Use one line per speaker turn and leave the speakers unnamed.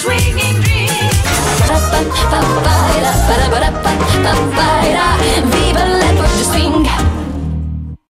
swinging dreams.